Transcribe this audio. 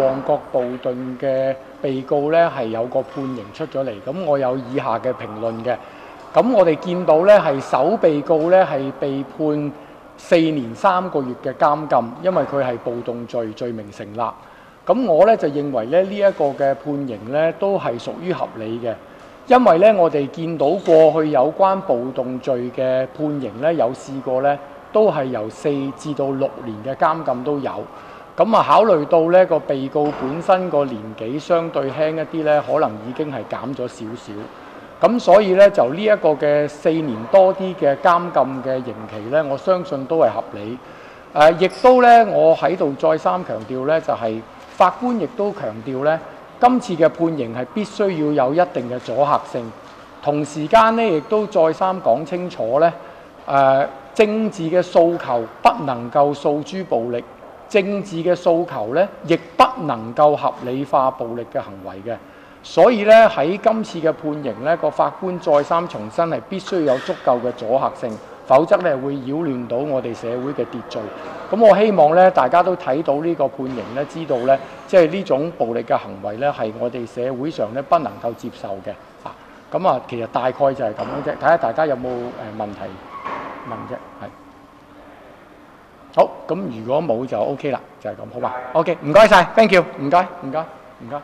旺角暴動嘅被告呢係有個判刑出咗嚟，咁我有以下嘅評論嘅。咁我哋見到呢係首被告呢係被判四年三個月嘅監禁，因為佢係暴動罪罪名成立。咁我呢就認為咧呢一個嘅判刑呢都係屬於合理嘅，因為呢我哋見到過去有關暴動罪嘅判刑呢，有試過呢都係由四至到六年嘅監禁都有。咁啊，考慮到呢個被告本身個年紀相對輕一啲呢，可能已經係減咗少少。咁所以呢，就呢一個嘅四年多啲嘅監禁嘅刑期呢，我相信都係合理。誒、亦都呢，我喺度再三強調呢，就係、法官亦都強調呢，今次嘅判刑係必須要有一定嘅阻嚇性。同時間呢，亦都再三講清楚呢，誒、政治嘅訴求不能夠訴諸暴力。政治嘅訴求咧，亦不能夠合理化暴力嘅行為嘅，所以咧喺今次嘅判刑咧，個法官再三重申係必須有足夠嘅阻嚇性，否則咧會擾亂到我哋社會嘅秩序。咁我希望咧大家都睇到呢個判刑咧，知道咧即係呢種暴力嘅行為咧係我哋社會上咧不能夠接受嘅。啊，咁啊，其實大概就係咁樣啫，睇下大家有冇誒問題問啫，係。好，咁如果冇就 OK 啦，就係咁，好嘛？OK，唔該晒，thank you，唔該，唔該，唔該。